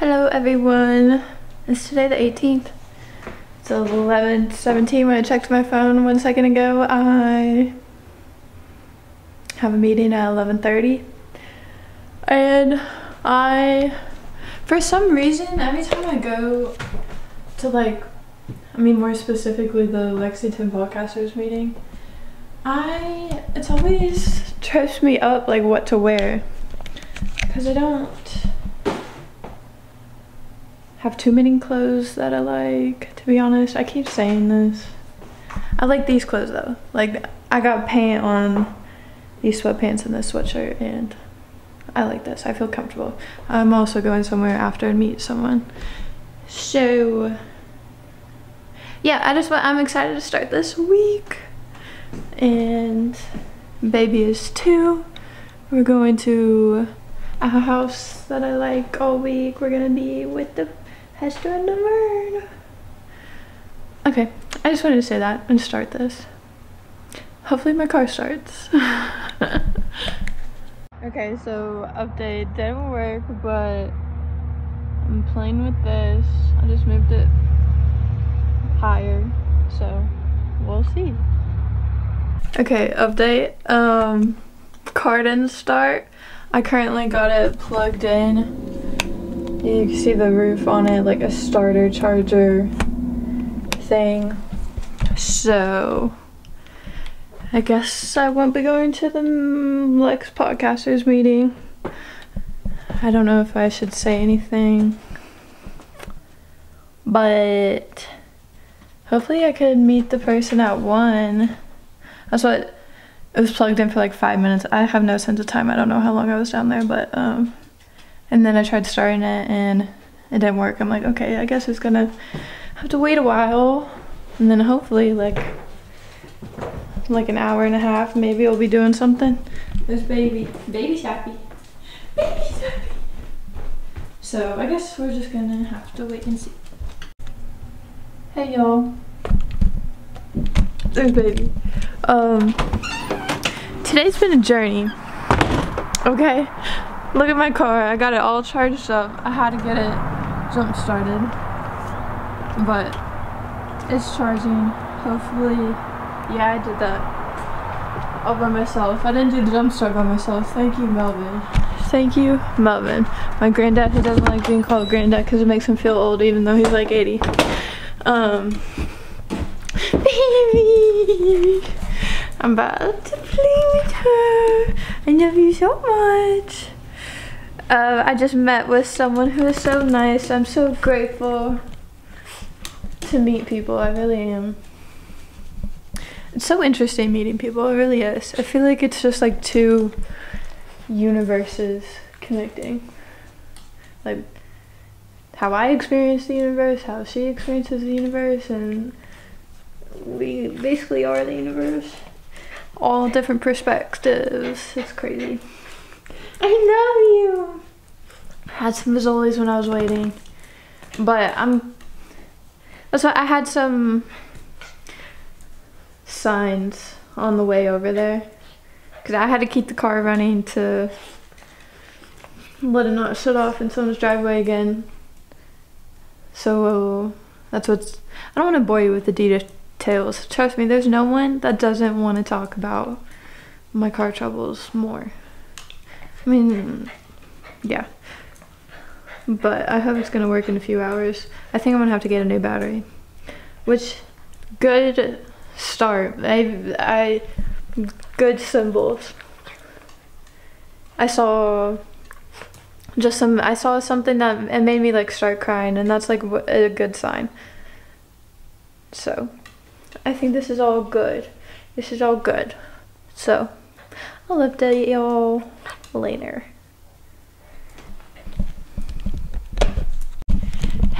Hello everyone. It's today the 18th. It's 11:17 when I checked my phone one second ago. I have a meeting at 11:30. And I for some reason every time I go to like I mean more specifically the Lexington podcasters meeting, I it's always trips me up like what to wear cuz I don't have too many clothes that I like, to be honest. I keep saying this. I like these clothes though. Like, I got paint on these sweatpants and this sweatshirt, and I like this. I feel comfortable. I'm also going somewhere after and meet someone. So, yeah, I just I'm excited to start this week. And baby is two. We're going to a house that I like all week. We're gonna be with the Hester and Laverne. Okay, I just wanted to say that and start this. Hopefully my car starts. okay, so update didn't work, but I'm playing with this. I just moved it higher, so we'll see. Okay, update. Um, car didn't start. I currently got it plugged in you can see the roof on it, like a starter charger thing. So, I guess I won't be going to the Lex Podcasters meeting. I don't know if I should say anything. But hopefully I could meet the person at 1. That's what it was plugged in for like 5 minutes. I have no sense of time. I don't know how long I was down there, but um and then I tried starting it and it didn't work. I'm like, okay, I guess it's gonna have to wait a while. And then hopefully like like an hour and a half, maybe I'll be doing something. There's baby. Baby's happy. Baby's happy. So I guess we're just gonna have to wait and see. Hey y'all. There's baby. Um today's been a journey. Okay. Look at my car. I got it all charged up. I had to get it jump started. But it's charging. Hopefully, yeah, I did that all by myself. I didn't do the jump start by myself. Thank you, Melvin. Thank you, Melvin. My granddad who doesn't like being called granddad because it makes him feel old even though he's like 80. Um, baby! I'm about to play with her. I love you so much. Uh, I just met with someone who is so nice. I'm so grateful to meet people. I really am. It's so interesting meeting people. It really is. I feel like it's just like two universes connecting. Like how I experience the universe, how she experiences the universe, and we basically are the universe. All different perspectives. It's crazy. I love you. Had some Fazoli's when I was waiting. But I'm that's why I had some signs on the way over there. Cause I had to keep the car running to let it not shut off in someone's driveway again. So that's what's I don't want to bore you with the details. Trust me, there's no one that doesn't want to talk about my car troubles more. I mean, yeah. But I hope it's gonna work in a few hours. I think I'm gonna have to get a new battery. Which, good start. I, I, good symbols. I saw just some, I saw something that it made me like start crying and that's like a good sign. So, I think this is all good. This is all good. So, I'll update y'all later.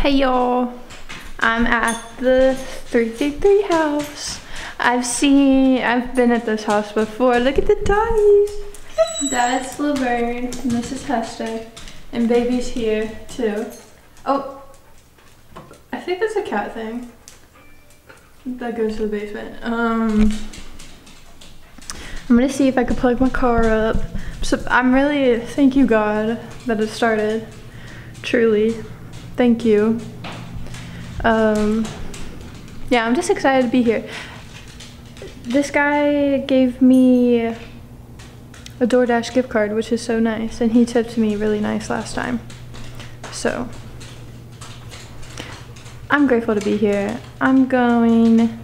Hey y'all, I'm at the 333 house. I've seen, I've been at this house before. Look at the doggies. That's Laverne, and this is Hester, and baby's here too. Oh, I think that's a cat thing. That goes to the basement. Um, I'm gonna see if I can plug my car up. So I'm really, thank you God that it started. Truly. Thank you. Um, yeah, I'm just excited to be here. This guy gave me a DoorDash gift card, which is so nice, and he tipped me really nice last time. So, I'm grateful to be here. I'm going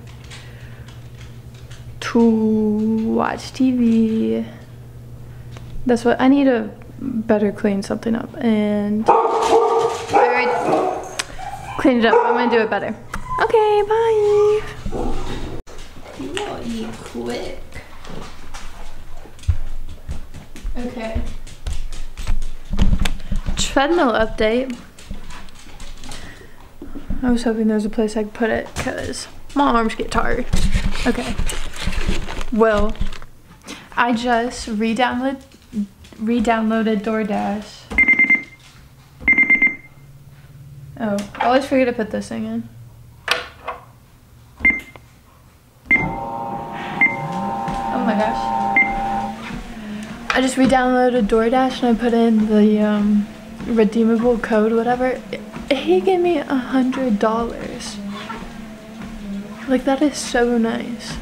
to watch TV. That's what I need to better clean something up and I cleaned it up. I'm gonna do it better. Okay, bye. You will eat quick. Okay. Treadmill update. I was hoping there was a place I could put it because my arms get tired. Okay. Well, I just re-downloaded re-downloaded DoorDash. Oh, I always forget to put this thing in. Oh my gosh. I just re-downloaded DoorDash and I put in the um, redeemable code, whatever. He gave me a hundred dollars. Like that is so nice.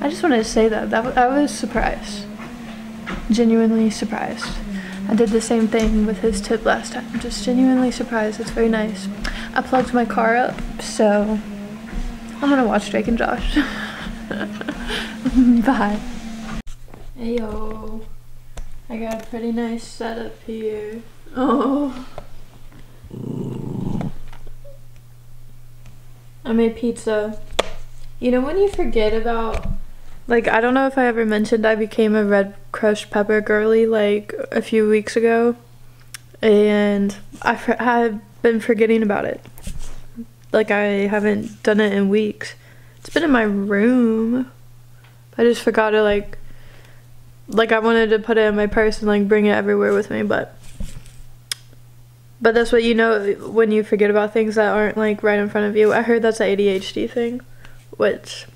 I just wanted to say that. That I was surprised. Genuinely surprised. I did the same thing with his tip last time. Just genuinely surprised. It's very nice. I plugged my car up, so I'm gonna watch Drake and Josh. Bye. Hey yo. I got a pretty nice setup here. Oh. I made pizza. You know when you forget about like I don't know if I ever mentioned I became a red crushed pepper girly like a few weeks ago and I have been forgetting about it. Like I haven't done it in weeks. It's been in my room. I just forgot to like like I wanted to put it in my purse and like bring it everywhere with me but but that's what you know when you forget about things that aren't like right in front of you. I heard that's an ADHD thing, which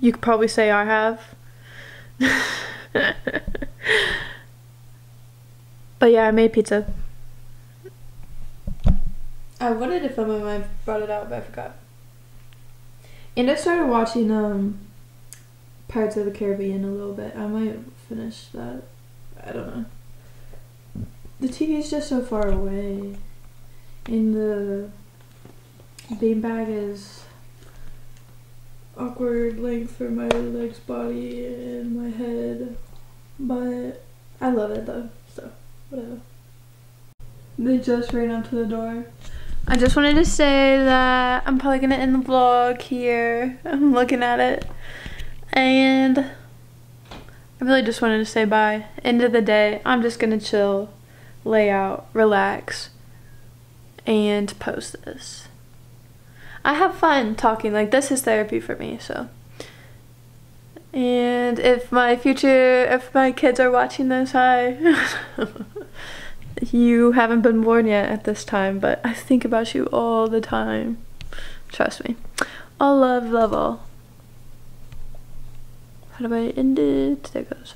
you could probably say I have. but yeah, I made pizza. I wanted to film it when I brought it out, but I forgot. And I started watching um Pirates of the Caribbean a little bit. I might finish that. I don't know. The TV is just so far away. And the beanbag is awkward length for my legs, body, and my head. But I love it though, so whatever. They just ran up to the door. I just wanted to say that I'm probably gonna end the vlog here. I'm looking at it. And I really just wanted to say bye. End of the day, I'm just gonna chill, lay out, relax, and post this. I have fun talking. Like this is therapy for me, so. And if my future, if my kids are watching this, hi. you haven't been born yet at this time, but I think about you all the time. Trust me. All love, love all. How do I end it? There goes.